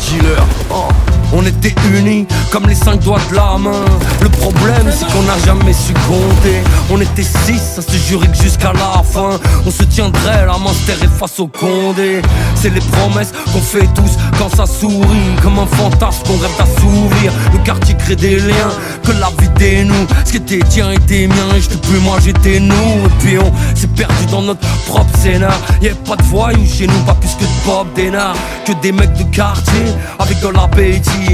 dealer. Oh était unis comme les cinq doigts de la main. Le problème, c'est qu'on n'a jamais su compter. On était six, ça se jurait que jusqu'à la fin, on se tiendrait la main serrée face au condé. C'est les promesses qu'on fait tous quand ça sourit, comme un fantasme qu'on rêve d'assouvir. Le quartier crée des liens, que la vie dénoue. Ce qui était tien était mien, et j'étais plus moi, j'étais nous. Et puis on s'est perdu dans notre propre scénar. Y'a pas de voyous chez nous, pas plus que de pop d'énard. Que des mecs de quartier, avec de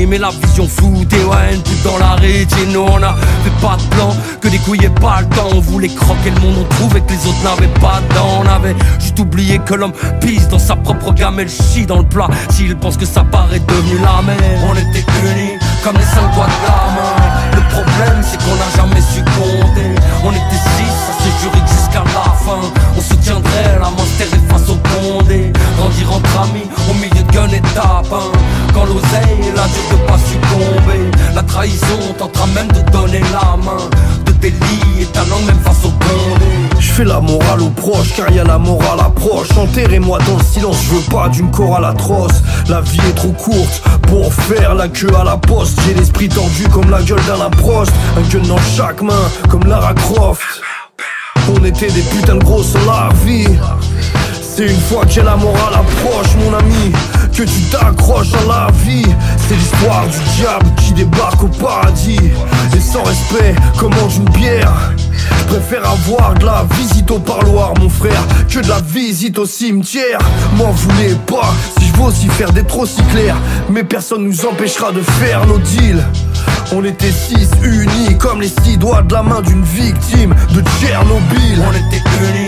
Mais la vision ouais, une pute dans la rétine. Nous on a fait pas de plan, que des couilles et pas le temps. On voulait croquer le monde, on trouvait que les autres n'avaient pas de dents. On avait juste oublié que l'homme pisse dans sa propre gamelle, chie dans le plat. S'il pense que ça paraît devenu la mer, on était unis comme les cinq doigts de la main. Le problème, c'est qu'on n'a jamais la main. De délit et ta même face au condé. Je fais la morale aux proches car y a la morale approche. Enterrez-moi dans le silence, je veux pas d'une chorale atroce. La vie est trop courte pour faire la queue à la poste. J'ai l'esprit tordu comme la gueule d'un approche Un gun dans chaque main comme Lara Croft. On était des putains de grosses la vie. C'est une fois que la morale approche, mon ami, que tu t'accroches à la vie. C'est l'histoire du diable qui débarque au paradis. Et sans respect, commande une bière? Préfère avoir de la visite au parloir, mon frère, que de la visite au cimetière. M'en voulez pas, si je veux aussi faire des trop si clairs. Mais personne nous empêchera de faire nos deals. On était six unis comme les six doigts de la main d'une victime de Tchernobyl. On était unis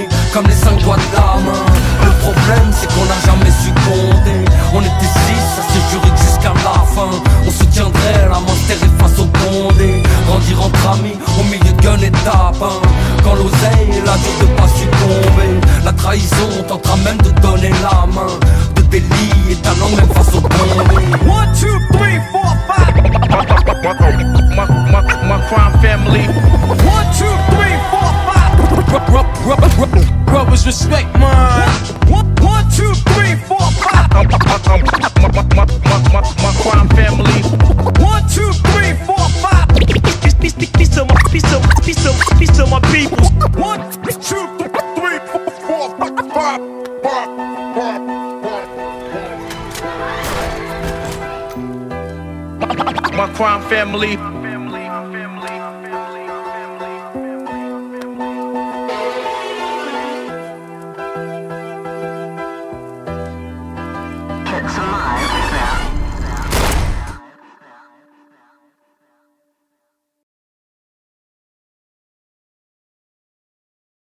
Quand l'oseille, la vie de pas succomber La trahison tentera même de donner la main De délit et talent même face au péri 1, 2, 3, 4, 5 My crime family 1, 2, 3, 4, 5 Brothers respect mine 1, 2, 3, 4, 5 My crime family.